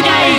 未来